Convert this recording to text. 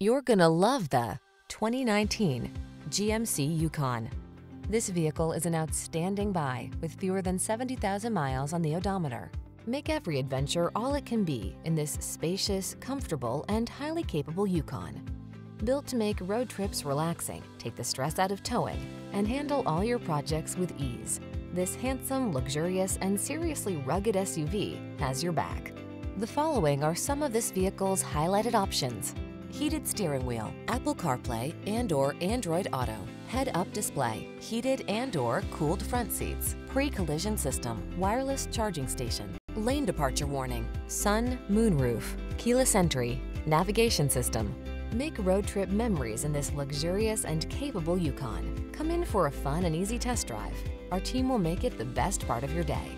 You're gonna love the 2019 GMC Yukon. This vehicle is an outstanding buy with fewer than 70,000 miles on the odometer. Make every adventure all it can be in this spacious, comfortable, and highly capable Yukon. Built to make road trips relaxing, take the stress out of towing, and handle all your projects with ease. This handsome, luxurious, and seriously rugged SUV has your back. The following are some of this vehicle's highlighted options. Heated steering wheel, Apple CarPlay and or Android Auto, head-up display, heated and or cooled front seats, pre-collision system, wireless charging station, lane departure warning, sun, moonroof, keyless entry, navigation system. Make road trip memories in this luxurious and capable Yukon. Come in for a fun and easy test drive. Our team will make it the best part of your day.